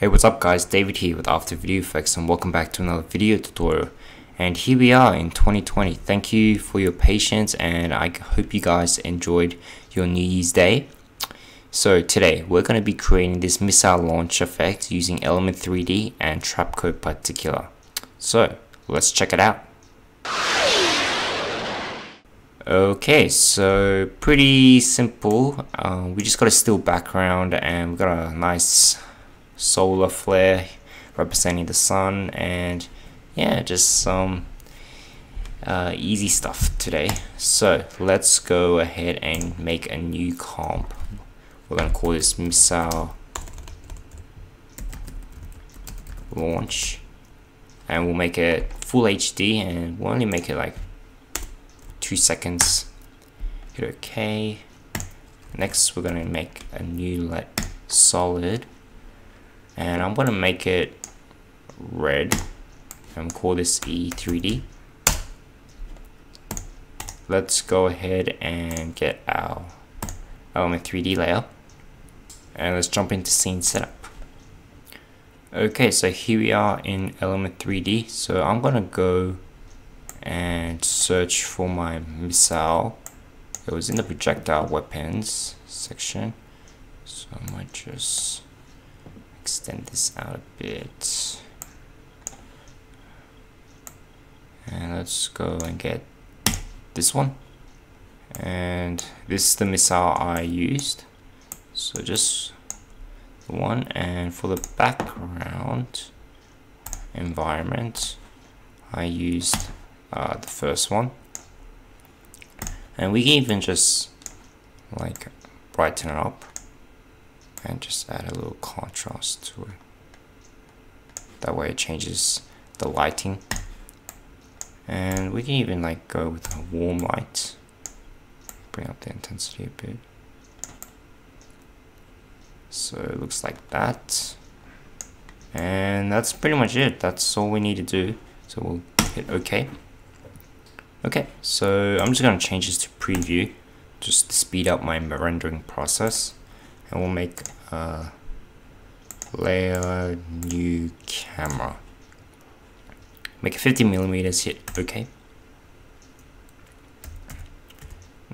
Hey what's up guys, David here with After Video Effects and welcome back to another video tutorial. And here we are in 2020. Thank you for your patience and I hope you guys enjoyed your New Year's Day. So today we're going to be creating this missile launch effect using Element 3D and Trapcode Particular. So let's check it out. Okay, so pretty simple. Uh, we just got a still background and we got a nice solar flare representing the sun and yeah just some uh, easy stuff today. So let's go ahead and make a new comp. We're gonna call this missile launch. And we'll make it full HD and we'll only make it like two seconds. Hit OK next we're gonna make a new like solid and I'm gonna make it red and call this E3D let's go ahead and get our element 3D layer. And let's jump into scene setup. Okay so here we are in element 3D so I'm gonna go and search for my missile. It was in the projectile weapons section. So I might just extend this out a bit. And let's go and get this one. And this is the missile I used. So just one. And for the background environment I used uh, the first one. And we can even just like brighten it up and just add a little contrast to it. That way it changes the lighting. And we can even like go with a warm light. Bring up the intensity a bit. So it looks like that. And that's pretty much it. That's all we need to do. So we'll hit ok. Okay so I'm just going to change this to preview. Just to speed up my rendering process and we'll make a layer new camera. Make it 50 millimeters hit okay?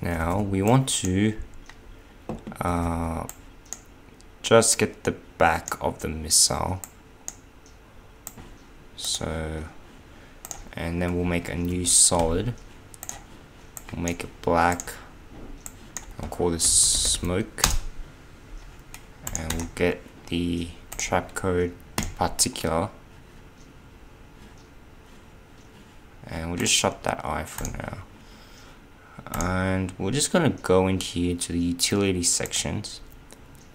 Now we want to uh, just get the back of the missile. So and then we'll make a new solid. We'll make it black. I'll call this smoke and we'll get the trap code particular. And we'll just shut that eye for now. And we're just gonna go in here to the utility sections.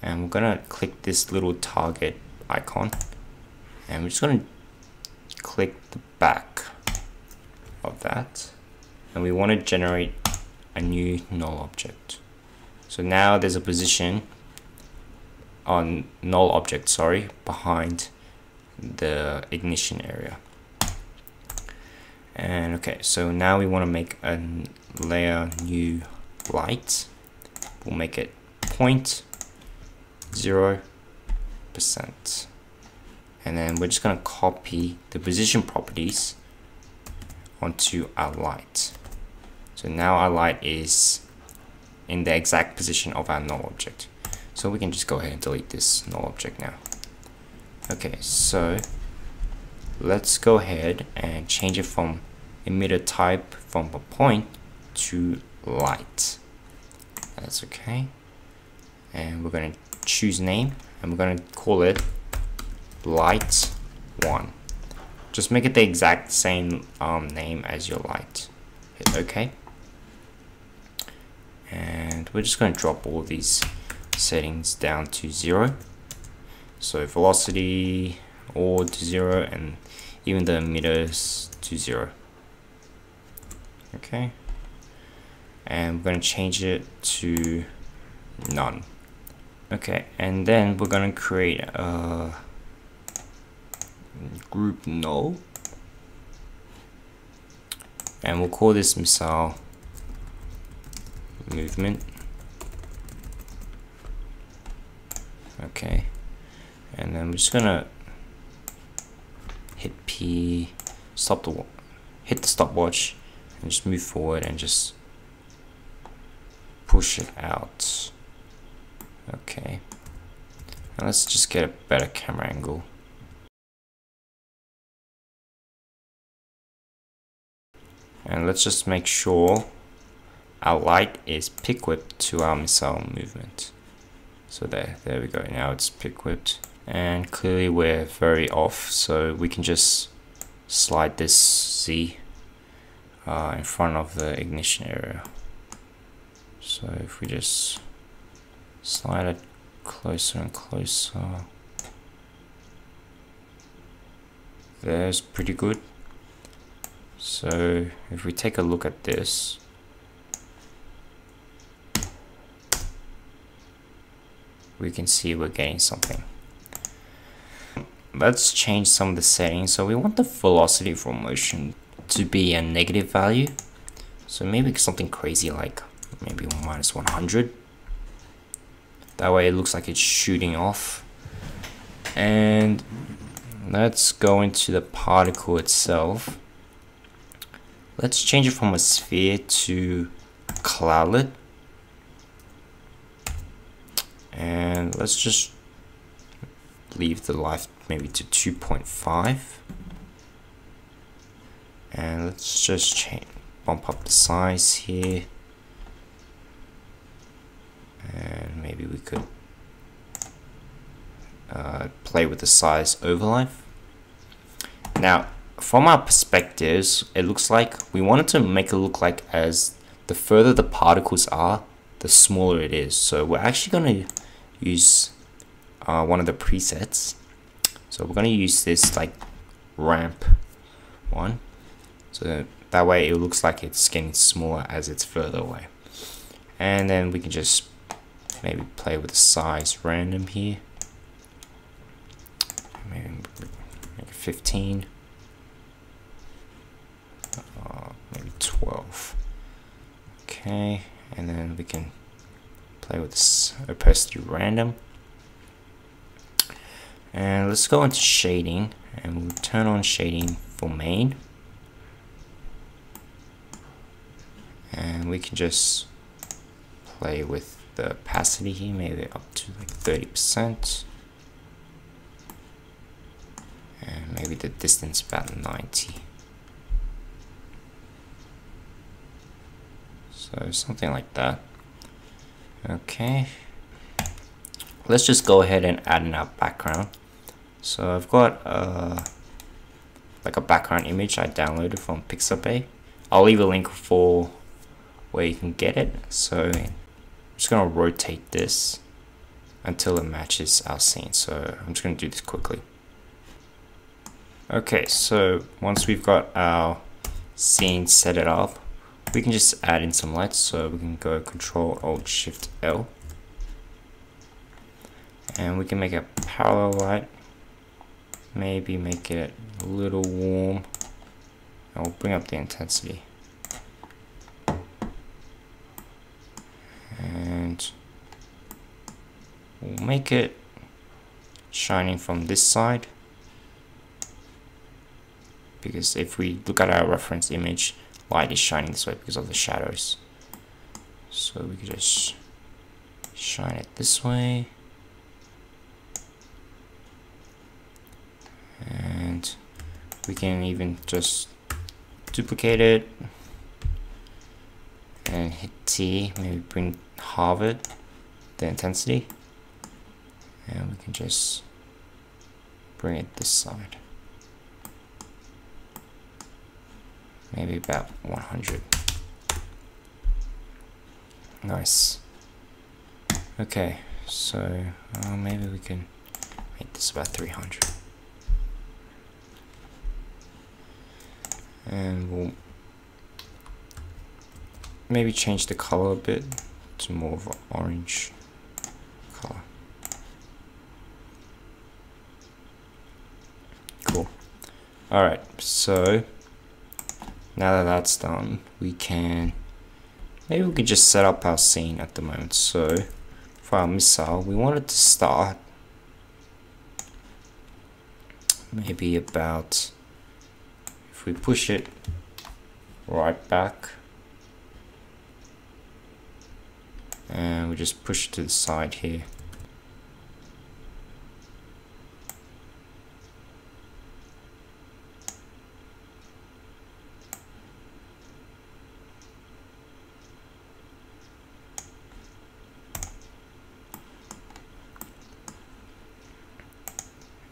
And we're gonna click this little target icon. And we're just gonna click the back of that. And we want to generate a new null object. So now there's a position on null object, sorry, behind the ignition area. And okay, so now we want to make a layer new light. We'll make it point zero percent. And then we're just going to copy the position properties onto our light. So now our light is in the exact position of our null object. So we can just go ahead and delete this null object now. Okay, so let's go ahead and change it from emitter type from a point to light. That's okay. And we're going to choose name and we're going to call it light one. Just make it the exact same um, name as your light. Hit OK. And we're just going to drop all these settings down to zero. So velocity all to zero and even the emitters to zero. Okay. And we're going to change it to none. Okay and then we're going to create a group null. And we'll call this missile movement okay and then we're just gonna hit P, stop the hit the stopwatch, and just move forward and just push it out. Okay, and let's just get a better camera angle. And let's just make sure our light is pick whipped to our missile movement. So there, there we go. Now it's pick whipped. And clearly we're very off, so we can just slide this Z uh, in front of the ignition area. So if we just slide it closer and closer, there's pretty good. So if we take a look at this, we can see we're getting something. Let's change some of the settings. So we want the velocity for motion to be a negative value. So maybe something crazy like maybe minus 100. That way it looks like it's shooting off. And let's go into the particle itself. Let's change it from a sphere to cloudlet. And let's just leave the life maybe to 2.5. And let's just change, bump up the size here. And maybe we could uh, play with the size overlay. Now, from our perspectives, it looks like we wanted to make it look like as the further the particles are, the smaller it is. So we're actually going to use uh, one of the presets. So we're going to use this like ramp one. So that way it looks like it's getting smaller as it's further away. And then we can just maybe play with the size random here. Maybe make it 15. Uh, maybe 12. Okay, and then we can play with this opacity random. And let's go into shading and we'll turn on shading for main. And we can just play with the opacity here, maybe up to like 30%. And maybe the distance about 90. So something like that. Okay. Let's just go ahead and add in our background. So I've got uh, like a background image I downloaded from Pixabay. I'll leave a link for where you can get it. So I'm just gonna rotate this until it matches our scene. So I'm just gonna do this quickly. Okay, so once we've got our scene set it up, we can just add in some lights so we can go control alt shift L. And we can make a parallel light. Maybe make it a little warm. And we'll bring up the intensity. And we'll make it shining from this side. Because if we look at our reference image light is shining this way because of the shadows. So we could just shine it this way. And we can even just duplicate it and hit T, maybe bring halve it, the intensity. And we can just bring it this side. Maybe about 100 nice. Okay so uh, maybe we can make this about 300 and we'll maybe change the color a bit to more of an orange color. Cool. All right so now that that's done, we can, maybe we could just set up our scene at the moment. So for our missile, we want it to start maybe about if we push it right back and we just push it to the side here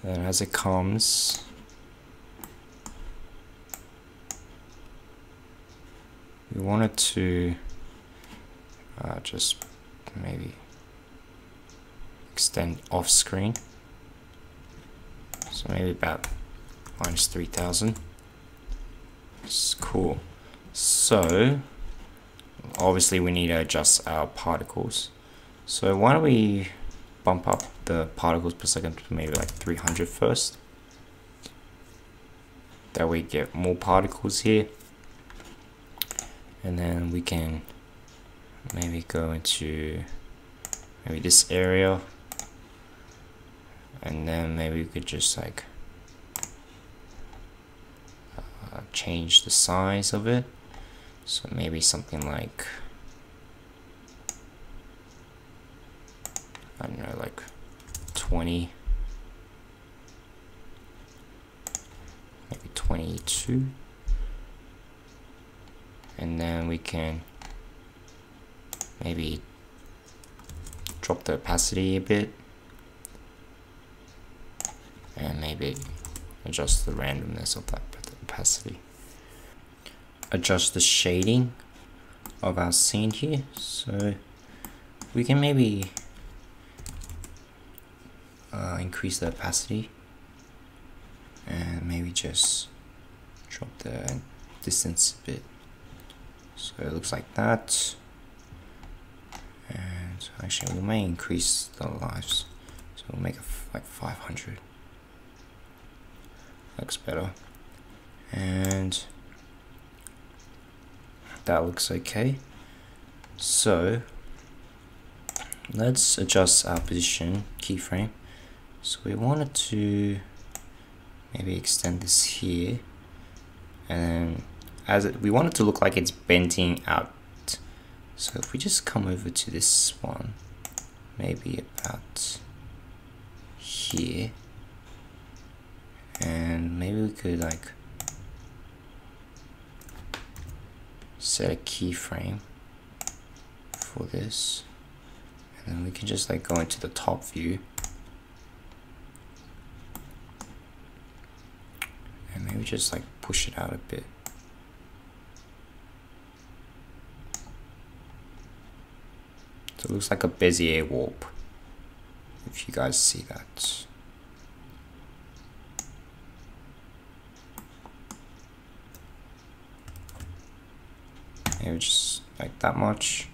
Then as it comes, we want it to uh, just maybe extend off screen. So maybe about minus 3000. It's cool. So obviously we need to adjust our particles. So why don't we bump up the particles per second to maybe like 300 first. That way get more particles here. And then we can maybe go into maybe this area. And then maybe we could just like uh, change the size of it. So maybe something like I don't know, like 20, maybe 22. And then we can maybe drop the opacity a bit and maybe adjust the randomness of that opacity. Adjust the shading of our scene here. So we can maybe uh, increase the opacity and maybe just drop the distance a bit. So it looks like that. And actually we may increase the lives. So we'll make it like 500 looks better. And that looks okay. So let's adjust our position keyframe so we wanted to maybe extend this here. And as it, we want it to look like it's bending out. So if we just come over to this one maybe about here. And maybe we could like set a keyframe for this. And then we can just like go into the top view maybe just like push it out a bit. So it looks like a Bezier warp, if you guys see that. Maybe just like that much.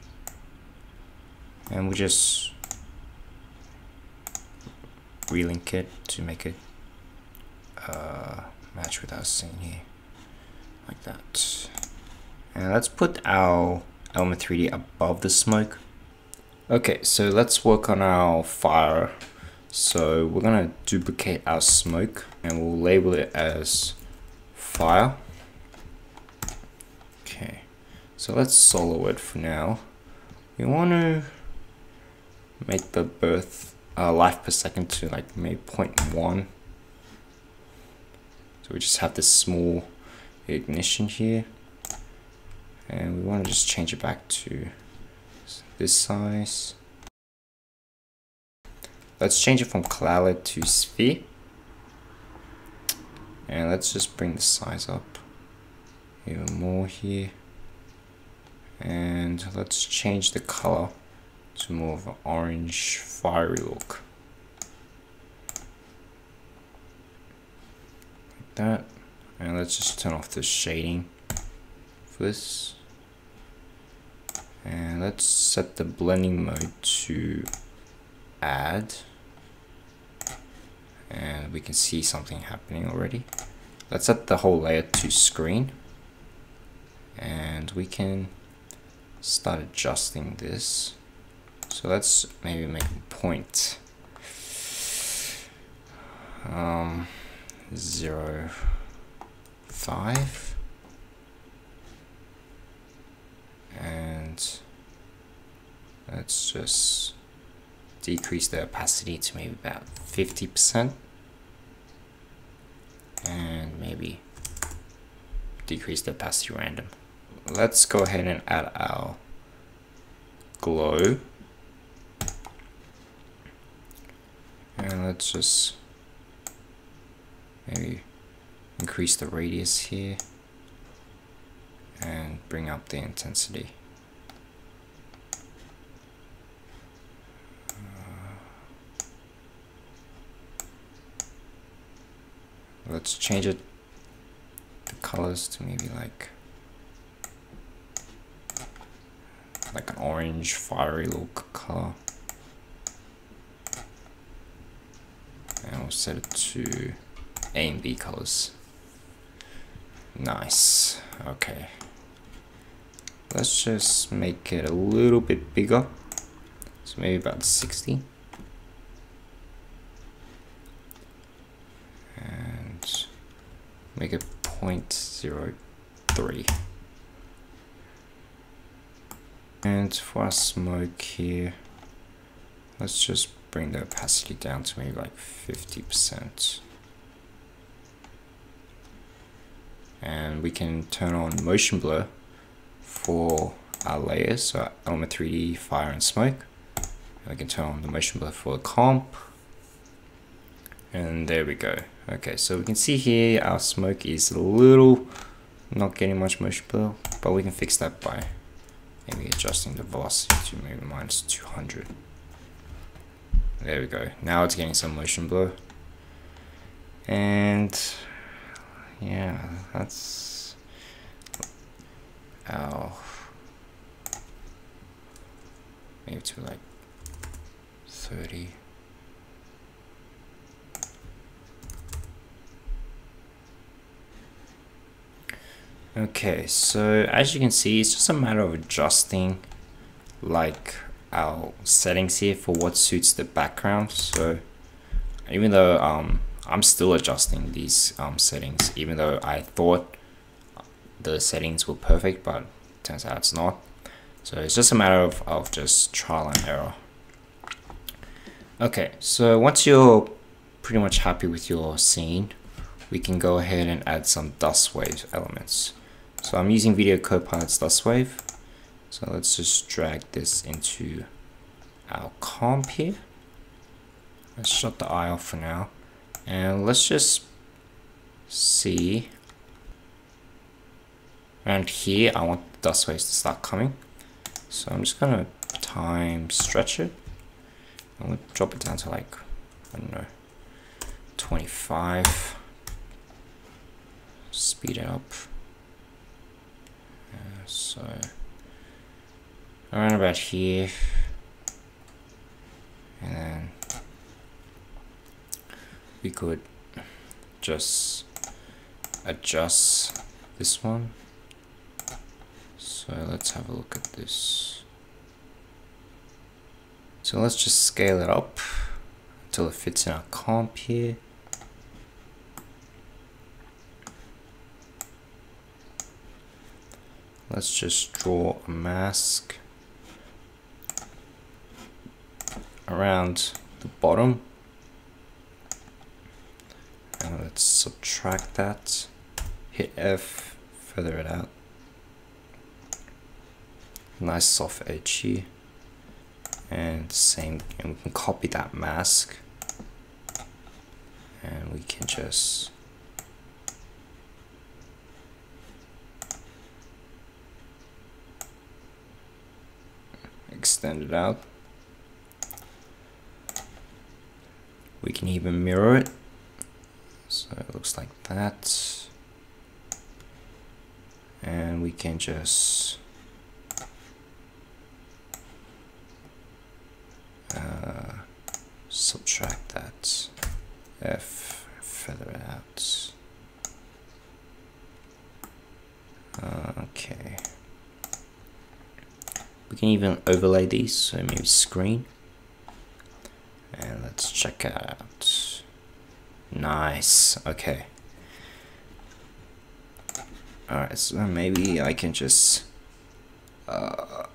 And we just relink it to make it uh, match with our scene here. Like that. And let's put our element 3d above the smoke. Okay so let's work on our fire. So we're gonna duplicate our smoke and we'll label it as fire. Okay so let's solo it for now. We want to make the birth uh, life per second to like maybe 0.1 so we just have this small ignition here. And we want to just change it back to this size. Let's change it from cloudlet to sphere. And let's just bring the size up even more here. And let's change the color to more of an orange fiery look. That. And let's just turn off the shading for this. And let's set the blending mode to add. And we can see something happening already. Let's set the whole layer to screen. And we can start adjusting this. So let's maybe make a point. Um, zero five. And let's just decrease the opacity to maybe about 50% and maybe decrease the opacity random. Let's go ahead and add our glow. And let's just maybe increase the radius here and bring up the intensity. Uh, let's change it the colors to maybe like like an orange fiery look color. And we'll set it to A and B colors. Nice. Okay. Let's just make it a little bit bigger. So maybe about 60 and make it 0.03 and for smoke here let's just bring the opacity down to maybe like 50% and we can turn on motion blur for our layers so element 3d fire and smoke. And we can turn on the motion blur for the comp. And there we go. Okay so we can see here our smoke is a little not getting much motion blur but we can fix that by maybe adjusting the velocity to maybe minus 200 there we go. Now it's getting some motion blur. And yeah that's our maybe to like 30 Okay, so as you can see, it's just a matter of adjusting like our settings here for what suits the background. So even though um, I'm still adjusting these um, settings, even though I thought the settings were perfect, but turns out it's not. So it's just a matter of, of just trial and error. Okay, so once you're pretty much happy with your scene, we can go ahead and add some dust wave elements. So I'm using Video Copilot's dust wave. So let's just drag this into our comp here. Let's shut the eye off for now. And let's just see. Around here, I want the dust waves to start coming. So I'm just gonna time stretch it. I'm gonna drop it down to like, I don't know, 25. Speed it up so around about here and then we could just adjust this one. So let's have a look at this. So let's just scale it up until it fits in our comp here. Let's just draw a mask around the bottom and let's subtract that hit F feather it out nice soft edge and same and we can copy that mask and we can just extend it out. We can even mirror it. So it looks like that. And we can just uh, subtract that F, feather it out. Uh, okay. We can even overlay these, so maybe screen. And let's check out. Nice. Okay. Alright, so maybe I can just uh,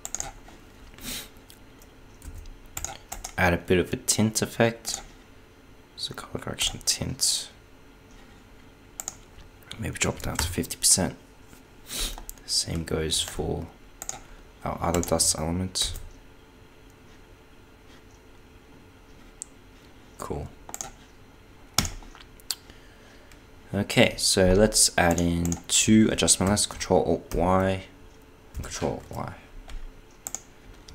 add a bit of a tint effect. So color correction tint. Maybe drop down to 50%. Same goes for our other dust element. Cool. Okay, so let's add in two adjustment layers, Control Alt Y, Control Alt Y.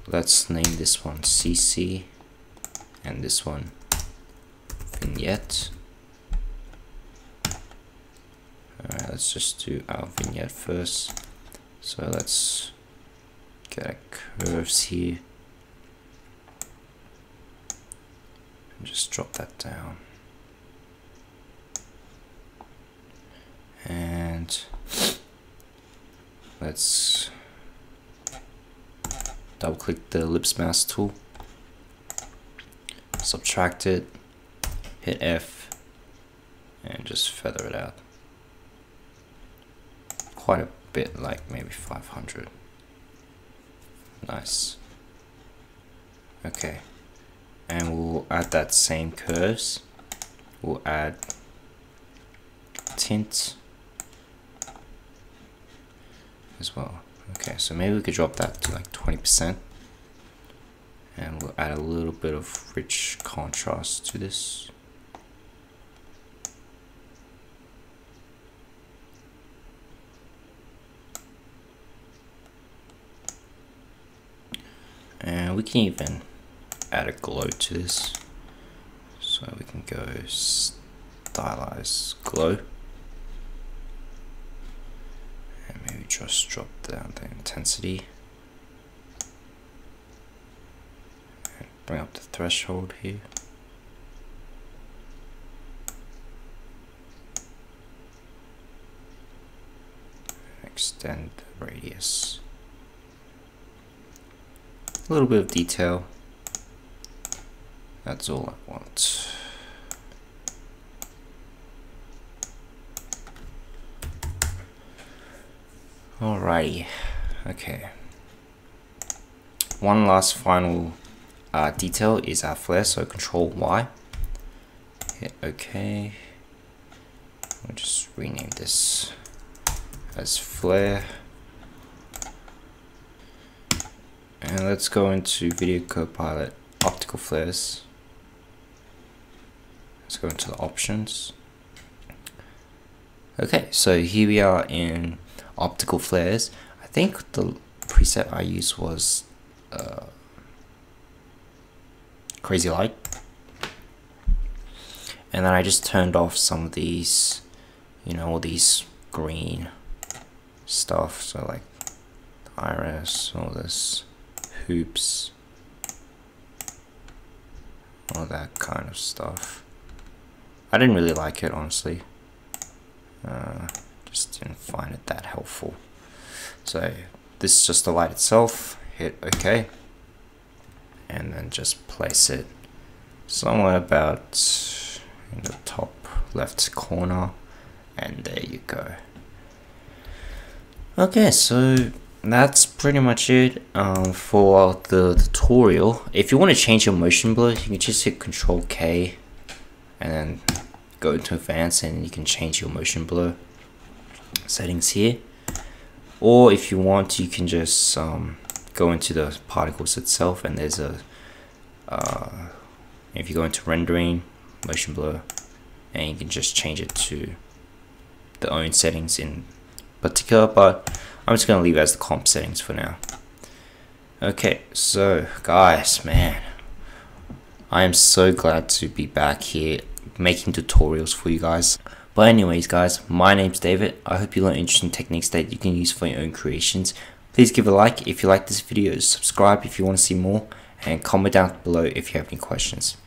Let's name this one CC and this one vignette. Alright, let's just do our vignette first. So let's get a curves here. And just drop that down. And let's double click the ellipse mask tool, subtract it, hit F, and just feather it out. Quite a bit, like maybe 500. Nice. Okay. And we'll add that same curves. We'll add tint as well. Okay, so maybe we could drop that to like 20%. And we'll add a little bit of rich contrast to this. And we can even add a glow to this. So we can go stylize glow. Just drop down the intensity. And bring up the threshold here. Extend the radius a little bit of detail. That's all I want. Alrighty, okay. One last final uh, detail is our flare, so control Y. Hit OK. I'll just rename this as flare. And let's go into Video Copilot Optical Flares. Let's go into the options. Okay, so here we are in Optical Flares. I think the preset I used was uh, Crazy Light. And then I just turned off some of these, you know, all these green stuff. So like iris, all this hoops, all that kind of stuff. I didn't really like it, honestly. Uh, just didn't find it that helpful. So this is just the light itself. Hit OK. And then just place it somewhere about in the top left corner. And there you go. Okay, so that's pretty much it um, for the tutorial. If you want to change your motion blur, you can just hit Control K and then go into advanced and you can change your motion blur settings here. Or if you want, you can just um, go into the particles itself and there's a, uh, if you go into rendering, motion blur, and you can just change it to the own settings in particular, but I'm just going to leave as the comp settings for now. Okay, so guys, man, I am so glad to be back here making tutorials for you guys. But anyways guys, my name's David. I hope you learned interesting techniques that you can use for your own creations. Please give a like if you like this video, subscribe if you want to see more, and comment down below if you have any questions.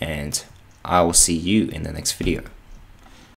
And I will see you in the next video.